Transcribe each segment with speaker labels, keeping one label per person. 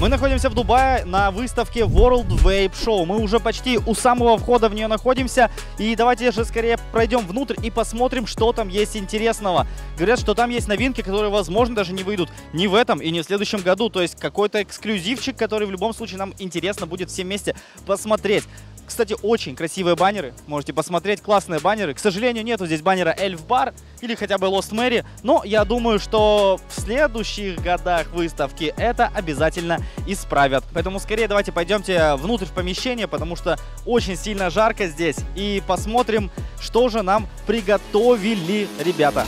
Speaker 1: Мы находимся в Дубае на выставке World Vape Show. Мы уже почти у самого входа в нее находимся. И давайте же скорее пройдем внутрь и посмотрим, что там есть интересного. Говорят, что там есть новинки, которые, возможно, даже не выйдут ни в этом и не в следующем году. То есть какой-то эксклюзивчик, который в любом случае нам интересно будет все вместе посмотреть. Кстати, очень красивые баннеры. Можете посмотреть. Классные баннеры. К сожаленю, нету здесь баннера Эльф Бар или хотя бы Lost Mary. Но я думаю, что в следующих годах выставки это обязательно исправят. Поэтому скорее давайте пойдемте внутрь в помещение, потому что очень сильно жарко здесь. И посмотрим, что же нам приготовили ребята.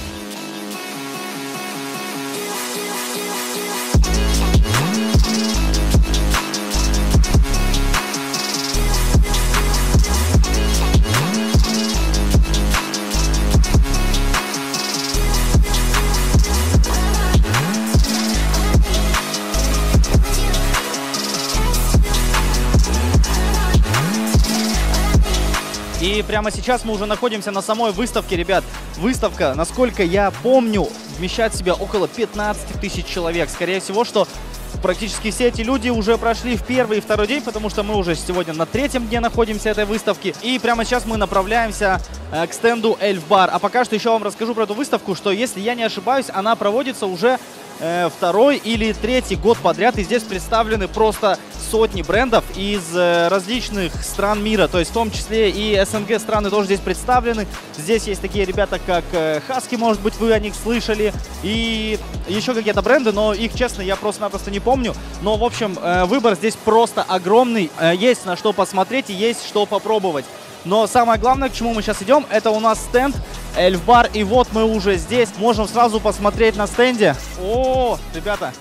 Speaker 1: И прямо сейчас мы уже находимся на самой выставке, ребят. Выставка, насколько я помню, вмещает в себя около 15 тысяч человек. Скорее всего, что практически все эти люди уже прошли в первый и второй день, потому что мы уже сегодня на третьем дне находимся этой выставки. И прямо сейчас мы направляемся э, к стенду Эльф Бар. А пока что еще вам расскажу про эту выставку, что, если я не ошибаюсь, она проводится уже э, второй или третий год подряд. И здесь представлены просто сотни брендов из э, различных стран мира. То есть в том числе и СНГ страны тоже здесь представлены. Здесь есть такие ребята, как э, Хаски, может быть, вы о них слышали. И еще какие-то бренды, но их, честно, я просто-напросто не помню. Но, в общем, выбор здесь просто огромный. Есть на что посмотреть и есть что попробовать. Но самое главное, к чему мы сейчас идем, это у нас стенд Эльфбар. И вот мы уже здесь. Можем сразу посмотреть на стенде. О, ребята,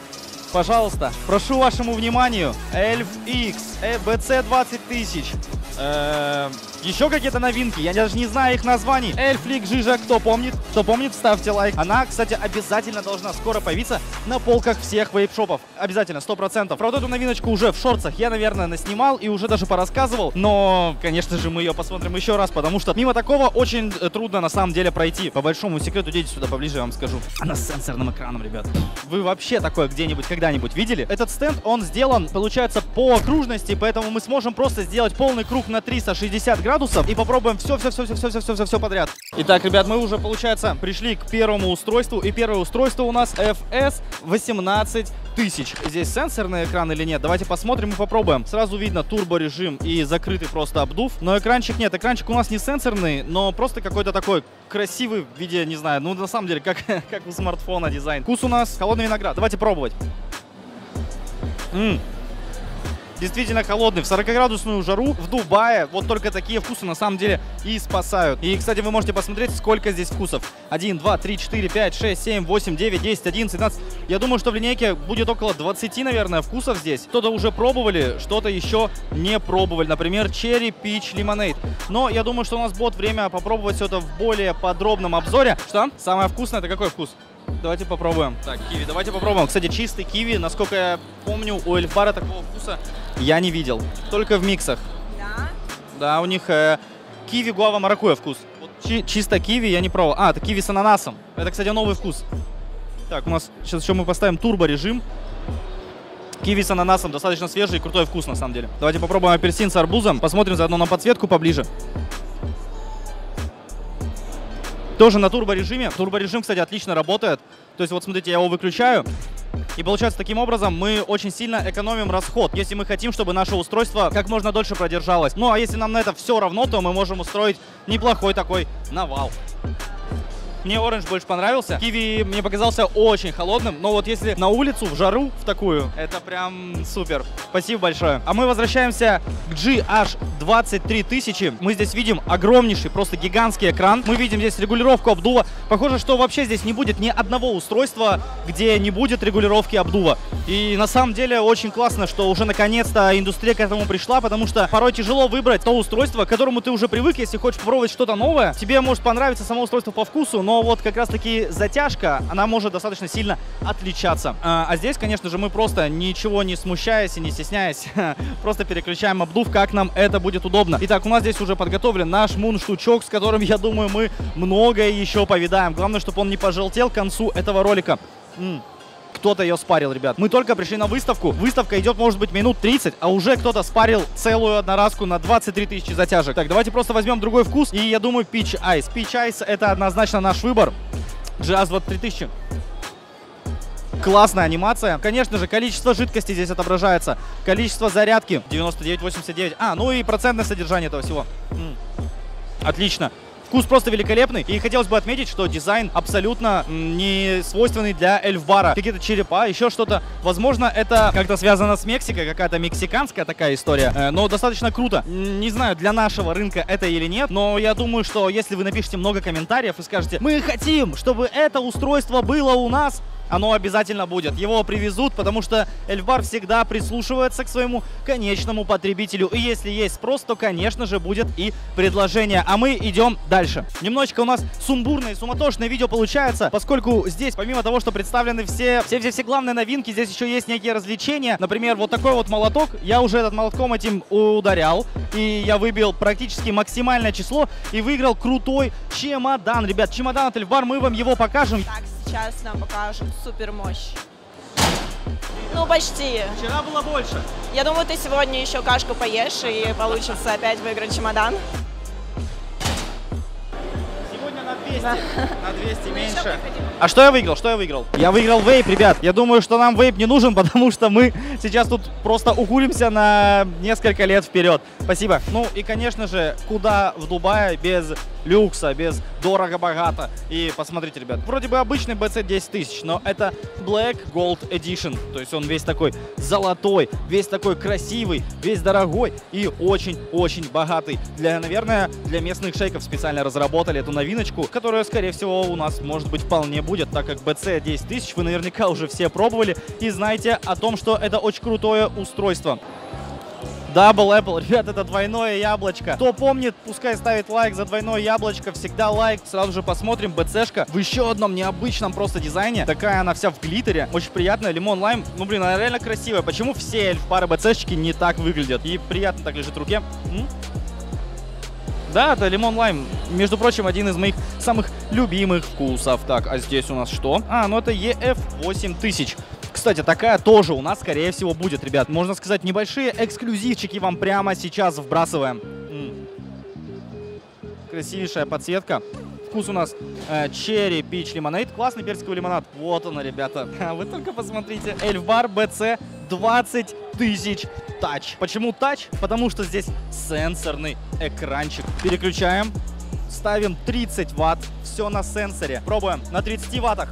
Speaker 1: пожалуйста, прошу вашему вниманию. Эльф X, BC 20 тысяч. Эм, еще какие-то новинки, я даже не знаю их названий. Эльфлик Жижа, кто помнит? Кто помнит, ставьте лайк. Она, кстати, обязательно должна скоро появиться на полках всех вейп-шопов. Обязательно, 100%. Про эту новиночку уже в шорцах я, наверное, наснимал и уже даже порассказывал. Но, конечно же, мы ее посмотрим еще раз, потому что мимо такого очень э, трудно на самом деле пройти. По большому секрету, идите сюда поближе, я вам скажу. Она с сенсорным экраном, ребят. Вы вообще такое где-нибудь, когда-нибудь видели? Этот стенд, он сделан, получается, по окружности, поэтому мы сможем просто сделать полный круг на 360 градусов и попробуем все-все-все-все-все-все-все подряд. Итак, ребят, мы уже, получается, пришли к первому устройству. И первое устройство у нас FS 18 тысяч. Здесь сенсорный экран или нет? Давайте посмотрим и попробуем. Сразу видно турбо режим и закрытый просто обдув. Но экранчик нет. Экранчик у нас не сенсорный, но просто какой-то такой красивый в виде, не знаю, ну на самом деле, как, как у смартфона дизайн. Вкус у нас холодный виноград. Давайте пробовать. М -м действительно холодный. В 40-градусную жару в Дубае вот только такие вкусы на самом деле и спасают. И, кстати, вы можете посмотреть, сколько здесь вкусов. 1, 2, 3, 4, 5, 6, 7, 8, 9, 10, 11, 12. Я думаю, что в линейке будет около 20, наверное, вкусов здесь. Кто-то уже пробовали, что-то еще не пробовали. Например, черри, пич, лимонейд. Но я думаю, что у нас будет время попробовать все это в более подробном обзоре. Что? Самое вкусное это какой вкус? Давайте попробуем. Так, киви, давайте попробуем. Кстати, чистый киви, насколько я помню, у Эльфбара такого вкуса я не видел. Только в миксах.
Speaker 2: Да?
Speaker 1: Да, у них э, киви, гуава, маракуя вкус. Вот чи чисто киви я не пробовал. А, это киви с ананасом. Это, кстати, новый вкус. Так, у нас сейчас еще мы поставим турбо режим. Киви с ананасом достаточно свежий и крутой вкус, на самом деле. Давайте попробуем апельсин с арбузом. Посмотрим заодно на подсветку поближе. Тоже на турбо режиме. Турбо режим, кстати, отлично работает. То есть вот смотрите, я его выключаю. И получается, таким образом мы очень сильно экономим расход, если мы хотим, чтобы наше устройство как можно дольше продержалось. Ну а если нам на это все равно, то мы можем устроить неплохой такой навал. Мне оранж больше понравился. Киви мне показался очень холодным, но вот если на улицу, в жару, в такую, это прям супер. Спасибо большое. А мы возвращаемся к GH23000. Мы здесь видим огромнейший, просто гигантский экран. Мы видим здесь регулировку обдува. Похоже, что вообще здесь не будет ни одного устройства, где не будет регулировки обдува. И на самом деле очень классно, что уже наконец-то индустрия к этому пришла, потому что порой тяжело выбрать то устройство, к которому ты уже привык, если хочешь попробовать что-то новое. Тебе может понравиться само устройство по вкусу, но но вот как раз-таки затяжка, она может достаточно сильно отличаться. А, а здесь, конечно же, мы просто ничего не смущаясь и не стесняясь, просто переключаем обдув, как нам это будет удобно. Итак, у нас здесь уже подготовлен наш мун-штучок, с которым, я думаю, мы многое еще повидаем. Главное, чтобы он не пожелтел к концу этого ролика. М -м. Кто-то ее спарил, ребят. Мы только пришли на выставку. Выставка идет, может быть, минут 30, а уже кто-то спарил целую одноразку на 23 тысячи затяжек. Так, давайте просто возьмем другой вкус. И я думаю, Peach Ice. Peach Ice это однозначно наш выбор. GS 23 тысячи. Классная анимация. Конечно же, количество жидкости здесь отображается. Количество зарядки 99,89. А, ну и процентное содержание этого всего. Отлично. Вкус просто великолепный. И хотелось бы отметить, что дизайн абсолютно не свойственный для эльфбара. Какие-то черепа, еще что-то. Возможно, это как-то связано с Мексикой, какая-то мексиканская такая история. Э, но достаточно круто. Не знаю, для нашего рынка это или нет, но я думаю, что если вы напишите много комментариев и скажете, мы хотим, чтобы это устройство было у нас, оно обязательно будет. Его привезут, потому что Эльфбар всегда прислушивается к своему конечному потребителю. И если есть спрос, то, конечно же, будет и предложение. А мы идем дальше. Немножечко у нас сумбурное и суматошное видео получается, поскольку здесь, помимо того, что представлены все, все, все, все главные новинки, здесь еще есть некие развлечения. Например, вот такой вот молоток. Я уже этот молотком этим ударял, и я выбил практически максимальное число и выиграл крутой чемодан. Ребят, чемодан от Эльфбар, мы вам его покажем.
Speaker 2: Так, сейчас нам покажут супер мощь. Ну, почти.
Speaker 1: Вчера было больше.
Speaker 2: Я думаю, ты сегодня еще кашку поешь и получится опять выиграть чемодан.
Speaker 1: Сегодня на 200. На 200 меньше. А что я выиграл? Что я выиграл? Я выиграл вейп, ребят. Я думаю, что нам вейп не нужен, потому что мы сейчас тут просто укуримся на несколько лет вперед. Спасибо. Ну и, конечно же, куда в Дубае без люкса, без дорого-богато. И посмотрите, ребят, вроде бы обычный BC 10 тысяч, но это Black Gold Edition. То есть он весь такой золотой, весь такой красивый, весь дорогой и очень-очень богатый. Для, наверное, для местных шейков специально разработали эту новиночку, которая, скорее всего, у нас, может быть, вполне будет, так как BC 10 тысяч вы наверняка уже все пробовали и знаете о том, что это очень крутое устройство. Double Apple, ребят, это двойное яблочко. Кто помнит, пускай ставит лайк за двойное яблочко. Всегда лайк. Сразу же посмотрим БЦшка в еще одном необычном просто дизайне. Такая она вся в глиттере. Очень приятная. Лимон лайм. Ну, блин, она реально красивая. Почему все эльф-пары БЦшки не так выглядят? И приятно так лежит в руке. М? Да, это лимон лайм. Между прочим, один из моих самых любимых вкусов. Так, а здесь у нас что? А, ну это EF 8000. Кстати, такая тоже у нас, скорее всего, будет, ребят. Можно сказать, небольшие эксклюзивчики вам прямо сейчас вбрасываем. Красивейшая подсветка. Вкус у нас э, черри, пич, лимонад. Классный персиковый лимонад. Вот он, ребята. Вы только посмотрите. Эльфбар BC 20 тысяч тач. Почему тач? Потому что здесь сенсорный экранчик. Переключаем. Ставим 30 ватт. Все на сенсоре. Пробуем на 30 ваттах.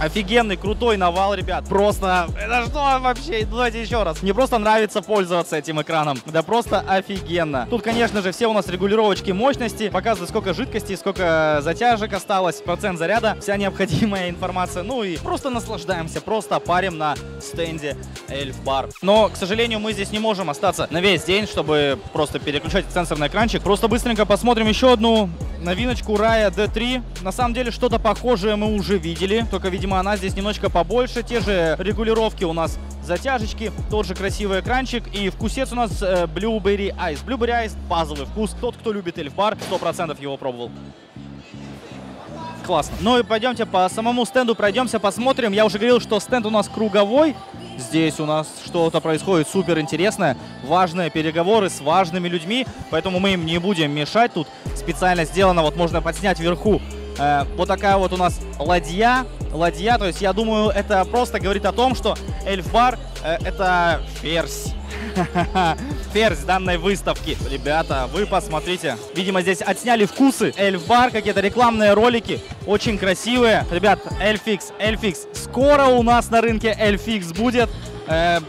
Speaker 1: Офигенный, крутой навал, ребят. Просто, это что вообще? Давайте еще раз. Мне просто нравится пользоваться этим экраном. Да просто офигенно. Тут, конечно же, все у нас регулировочки мощности. Показывают, сколько жидкости, сколько затяжек осталось, процент заряда, вся необходимая информация. Ну и просто наслаждаемся, просто парим на стенде Эльф Бар. Но, к сожалению, мы здесь не можем остаться на весь день, чтобы просто переключать сенсорный экранчик. Просто быстренько посмотрим еще одну новиночку Raya D3. На самом деле, что-то похожее мы уже видели, только, видимо, она здесь немножко побольше. Те же регулировки у нас затяжечки, тот же красивый экранчик. И вкусец у нас э, Blueberry Ice. Blueberry Ice базовый вкус. Тот, кто любит эльфбар, 100% его пробовал. Классно. Ну и пойдемте по самому стенду пройдемся, посмотрим. Я уже говорил, что стенд у нас круговой. Здесь у нас что-то происходит супер интересное. Важные переговоры с важными людьми, поэтому мы им не будем мешать. Тут специально сделано, вот можно подснять вверху. Э, вот такая вот у нас ладья. Ладья, то есть я думаю, это просто говорит о том, что эльфбар э, это ферзь. Ферзь данной выставки. Ребята, вы посмотрите. Видимо, здесь отсняли вкусы. Эльфбар, какие-то рекламные ролики. Очень красивые. Ребят, Эльфикс, Эльфикс. Скоро у нас на рынке Эльфикс будет. Э,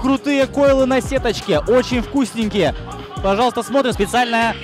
Speaker 1: крутые койлы на сеточке. Очень вкусненькие. Пожалуйста, смотрим. Специальная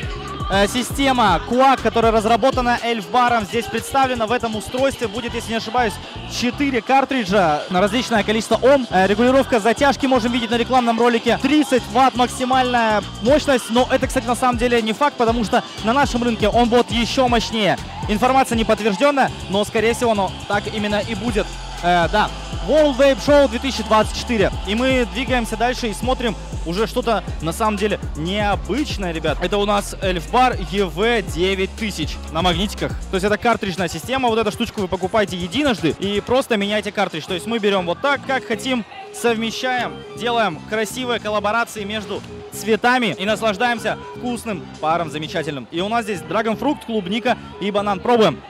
Speaker 1: система Quack, которая разработана Эльфбаром, здесь представлена в этом устройстве. Будет, если не ошибаюсь, 4 картриджа на различное количество Ом. Э, регулировка затяжки можем видеть на рекламном ролике. 30 ватт максимальная мощность, но это, кстати, на самом деле не факт, потому что на нашем рынке он будет еще мощнее. Информация не подтвержденная, но, скорее всего, оно так именно и будет. Э, да, World Vape Show 2024. И мы двигаемся дальше и смотрим уже что-то на самом деле необычное, ребят. Это у нас Эльфбар EV9000 на магнитиках. То есть это картриджная система. Вот эту штучку вы покупаете единожды и просто меняете картридж. То есть мы берем вот так, как хотим, совмещаем, делаем красивые коллаборации между цветами и наслаждаемся вкусным паром замечательным. И у нас здесь драгонфрукт, клубника и банан. Пробуем.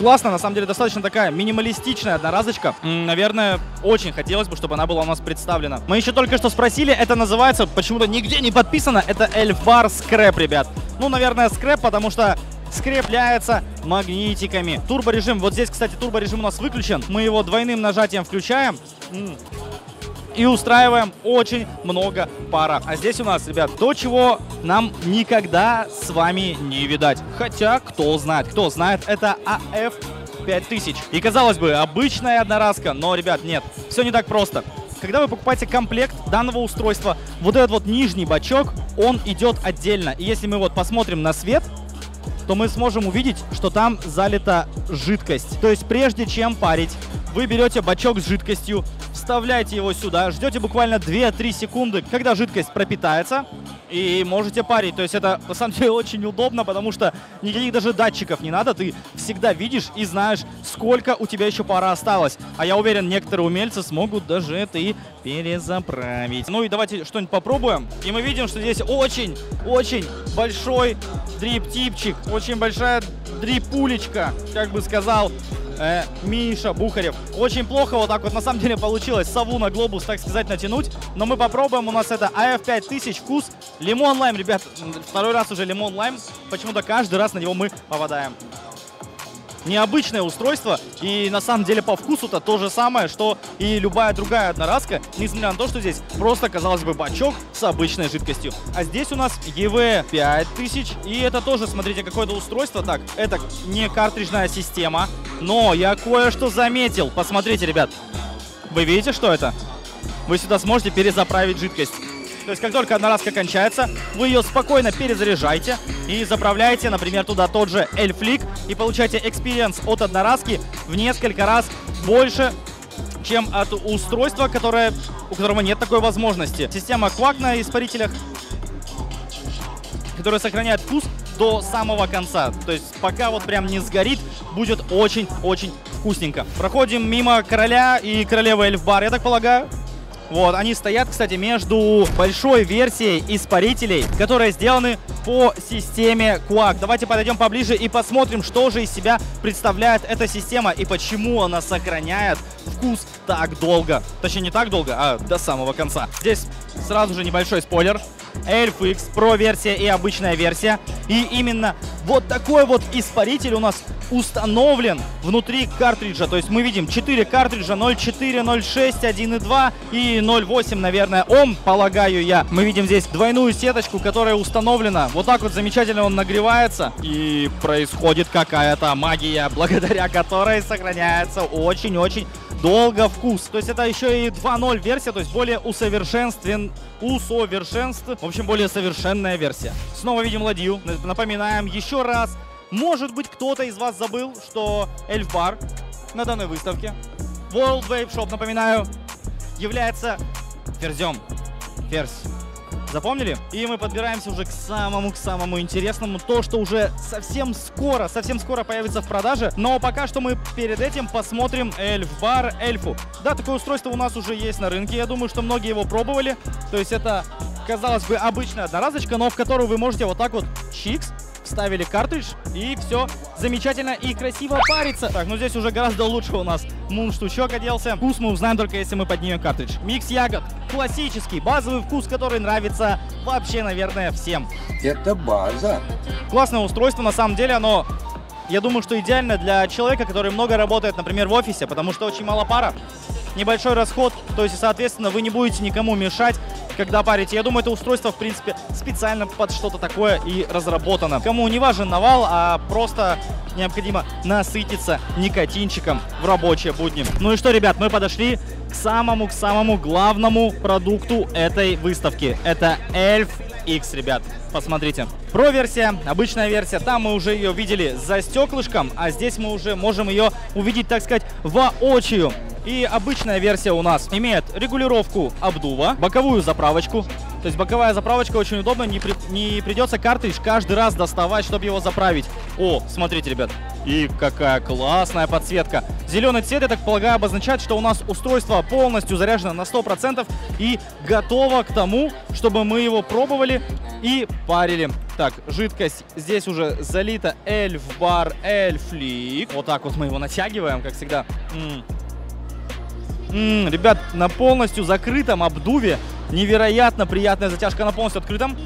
Speaker 1: Классно, на самом деле, достаточно такая минималистичная одноразочка. Наверное, очень хотелось бы, чтобы она была у нас представлена. Мы еще только что спросили, это называется, почему-то нигде не подписано, это Эльфбар Скрэп, ребят. Ну, наверное, скрэп, потому что скрепляется магнитиками. Турборежим, вот здесь, кстати, турборежим у нас выключен. Мы его двойным нажатием включаем. И устраиваем очень много пара. А здесь у нас, ребят, то, чего нам никогда с вами не видать. Хотя, кто знает, кто знает, это АФ 5000. И казалось бы, обычная одноразка, но, ребят, нет, все не так просто. Когда вы покупаете комплект данного устройства, вот этот вот нижний бачок, он идет отдельно. И если мы вот посмотрим на свет, то мы сможем увидеть, что там залита жидкость. То есть прежде чем парить, вы берете бачок с жидкостью, вставляете его сюда, ждете буквально 2-3 секунды, когда жидкость пропитается, и можете парить. То есть это на самом деле очень удобно, потому что никаких даже датчиков не надо. Ты всегда видишь и знаешь, сколько у тебя еще пара осталось. А я уверен, некоторые умельцы смогут даже это и перезаправить. Ну и давайте что-нибудь попробуем. И мы видим, что здесь очень-очень большой дрип-типчик. Очень большая дрипулечка, как бы сказал э, Миша Бухарев. Очень плохо вот так вот на самом деле получилось сову на глобус, так сказать, натянуть. Но мы попробуем. У нас это AF5000 вкус лимон-лайм. Ребят, м, второй раз уже лимон-лайм. Почему-то каждый раз на него мы попадаем. Необычное устройство, и на самом деле по вкусу-то то же самое, что и любая другая одноразка, несмотря на то, что здесь просто, казалось бы, бачок с обычной жидкостью. А здесь у нас EV5000, и это тоже, смотрите, какое-то устройство. Так, это не картриджная система, но я кое-что заметил. Посмотрите, ребят, вы видите, что это? Вы сюда сможете перезаправить жидкость. То есть, как только одноразка кончается, вы ее спокойно перезаряжаете и заправляете, например, туда тот же Elfliq и получаете experience от одноразки в несколько раз больше, чем от устройства, которое, у которого нет такой возможности. Система QUAQ на испарителях, которая сохраняет вкус до самого конца. То есть, пока вот прям не сгорит, будет очень-очень вкусненько. Проходим мимо короля и королевы Эльфбар, я так полагаю. Вот, они стоят, кстати, между большой версией испарителей, которые сделаны по системе Quack. Давайте подойдем поближе и посмотрим, что же из себя представляет эта система и почему она сохраняет вкус так долго. Точнее, не так долго, а до самого конца. Здесь сразу же небольшой спойлер. ElfX, Pro версия и обычная версия. И именно вот такой вот испаритель у нас установлен внутри картриджа. То есть мы видим 4 картриджа 0.4, 0.6, 1.2 и 0.8, наверное, Ом, полагаю я. Мы видим здесь двойную сеточку, которая установлена. Вот так вот замечательно он нагревается. И происходит какая-то магия, благодаря которой сохраняется очень-очень долго вкус. То есть это еще и 2.0 версия, то есть более усовершенствен, усовершенств, в общем, более совершенная версия. Снова видим ладью. Напоминаем еще раз. Может быть, кто-то из вас забыл, что Эльфбар на данной выставке World Vape Shop, напоминаю, является ферзем. Ферзь. Запомнили? И мы подбираемся уже к самому, к самому интересному. То, что уже совсем скоро, совсем скоро появится в продаже. Но пока что мы перед этим посмотрим Эльфбар Эльфу. Да, такое устройство у нас уже есть на рынке. Я думаю, что многие его пробовали. То есть это, казалось бы, обычная одноразочка, но в которую вы можете вот так вот чикс вставили картридж, и все замечательно и красиво парится. Так, ну здесь уже гораздо лучше у нас мун-штучок оделся. Вкус мы узнаем только если мы поднимем картридж. Микс ягод. Классический, базовый вкус, который нравится вообще, наверное, всем.
Speaker 3: Это база.
Speaker 1: Классное устройство, на самом деле, оно, я думаю, что идеально для человека, который много работает, например, в офисе, потому что очень мало пара, небольшой расход, то есть, соответственно, вы не будете никому мешать, когда парите. Я думаю, это устройство, в принципе, специально под что-то такое и разработано. Кому не важен навал, а просто необходимо насытиться никотинчиком в рабочие будни. Ну и что, ребят, мы подошли к самому, к самому главному продукту этой выставки. Это Elf X, ребят. Посмотрите. Про версия, обычная версия, там мы уже ее видели за стеклышком, а здесь мы уже можем ее увидеть, так сказать, воочию. И обычная версия у нас имеет регулировку обдува, боковую заправочку. То есть боковая заправочка очень удобно, не, при, не придется картридж каждый раз доставать, чтобы его заправить. О, смотрите, ребят, и какая классная подсветка. Зеленый цвет, я так полагаю, обозначает, что у нас устройство полностью заряжено на 100% и готово к тому, чтобы мы его пробовали и парили. Так, жидкость здесь уже залита Эльф Бар Эльфлик. Вот так вот мы его натягиваем, как всегда. М -м. М ребят, на полностью закрытом обдуве невероятно приятная затяжка на полностью открытом.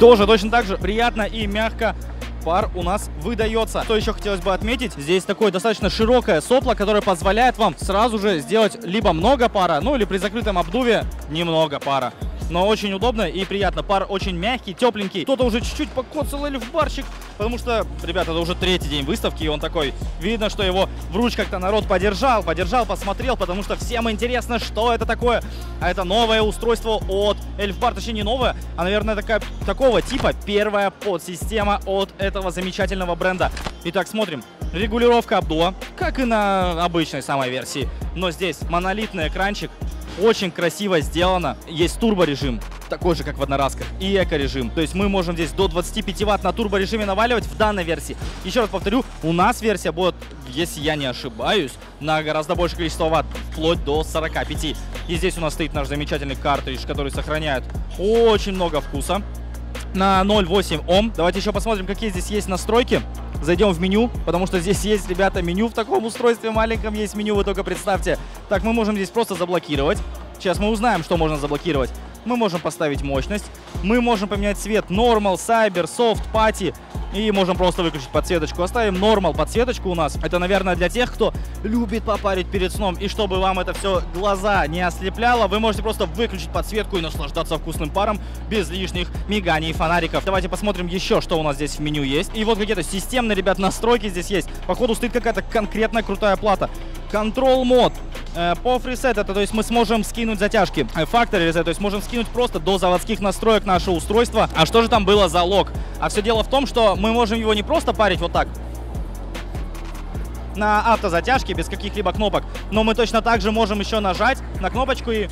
Speaker 1: Тоже точно так же приятно и мягко пар у нас выдается. Что еще хотелось бы отметить, здесь такое достаточно широкое сопло, которое позволяет вам сразу же сделать либо много пара, ну или при закрытом обдуве немного пара но очень удобно и приятно. Пар очень мягкий, тепленький. Кто-то уже чуть-чуть покоцал или в барчик, потому что, ребята, это уже третий день выставки, и он такой, видно, что его в ручках-то народ подержал, подержал, посмотрел, потому что всем интересно, что это такое. А это новое устройство от Эльфбар, точнее не новое, а, наверное, такая, такого типа первая подсистема от этого замечательного бренда. Итак, смотрим. Регулировка обдува, как и на обычной самой версии. Но здесь монолитный экранчик, очень красиво сделано. Есть турбо-режим, такой же, как в одноразках, и эко-режим. То есть мы можем здесь до 25 ватт на турбо-режиме наваливать в данной версии. Еще раз повторю, у нас версия будет, если я не ошибаюсь, на гораздо большее количество ватт, вплоть до 45. И здесь у нас стоит наш замечательный картридж, который сохраняет очень много вкуса на 0,8 Ом. Давайте еще посмотрим, какие здесь есть настройки. Зайдем в меню, потому что здесь есть, ребята, меню в таком устройстве маленьком. Есть меню, вы только представьте. Так, мы можем здесь просто заблокировать. Сейчас мы узнаем, что можно заблокировать. Мы можем поставить мощность. Мы можем поменять цвет Normal, Cyber, Soft, Party. И можем просто выключить подсветочку. Оставим нормал подсветочку у нас. Это, наверное, для тех, кто любит попарить перед сном. И чтобы вам это все глаза не ослепляло, вы можете просто выключить подсветку и наслаждаться вкусным паром без лишних миганий и фонариков. Давайте посмотрим еще, что у нас здесь в меню есть. И вот какие-то системные, ребят, настройки здесь есть. Походу стоит какая-то конкретная крутая плата. Control мод. Э, по фрисет это, то есть мы сможем скинуть затяжки. Factory reset, то есть можем скинуть просто до заводских настроек наше устройство. А что же там было за лог? А все дело в том, что мы можем его не просто парить вот так, на автозатяжке без каких-либо кнопок, но мы точно так же можем еще нажать на кнопочку и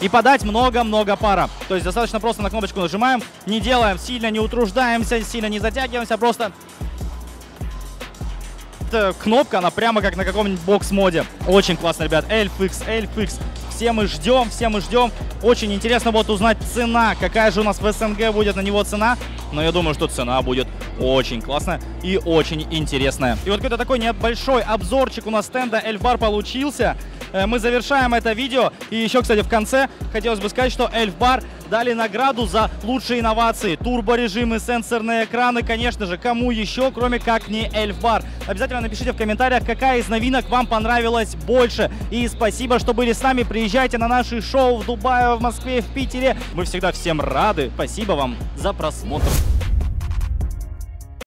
Speaker 1: и подать много-много пара. То есть достаточно просто на кнопочку нажимаем, не делаем сильно, не утруждаемся, сильно не затягиваемся, просто эта кнопка, она прямо как на каком-нибудь бокс-моде. Очень классно, ребят. Elfix, Elfix. Все мы ждем, все мы ждем. Очень интересно будет узнать цена. Какая же у нас в СНГ будет на него цена. Но я думаю, что цена будет очень классная и очень интересная. И вот какой-то такой небольшой обзорчик у нас стенда Эльфбар получился. Э, мы завершаем это видео. И еще, кстати, в конце хотелось бы сказать, что Эльфбар дали награду за лучшие инновации. Турборежимы, сенсорные экраны, конечно же, кому еще, кроме как не Эльфбар. Обязательно напишите в комментариях, какая из новинок вам понравилась больше. И спасибо, что были с нами. Приезжайте на наши шоу в Дубае, в Москве, в Питере. Мы всегда всем рады. Спасибо вам за просмотр.